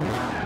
Yeah.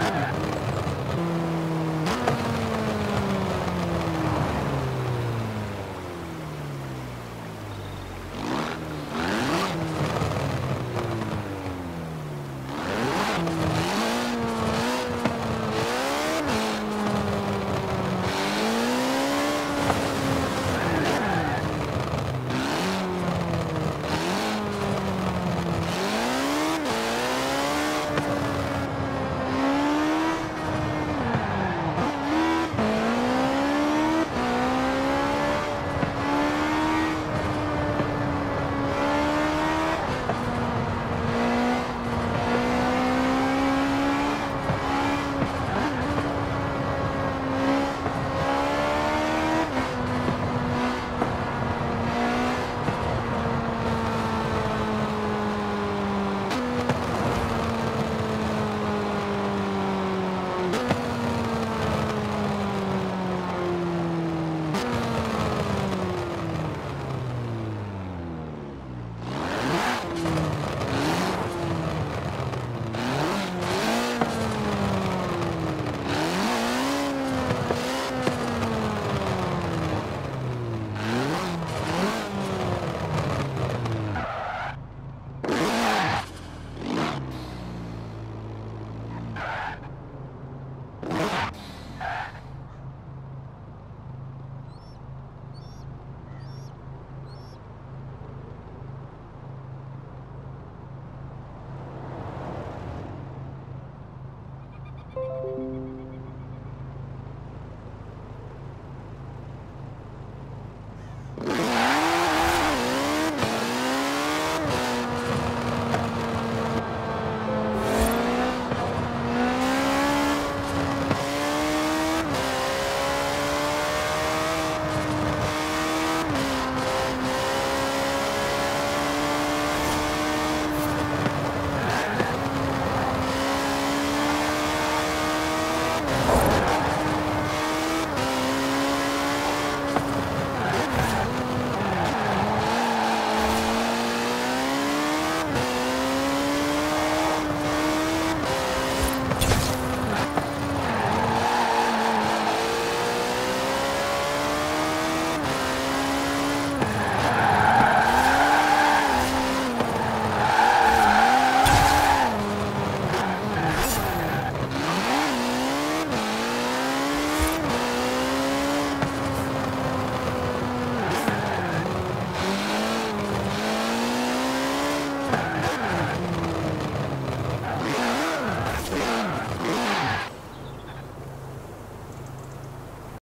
Yeah.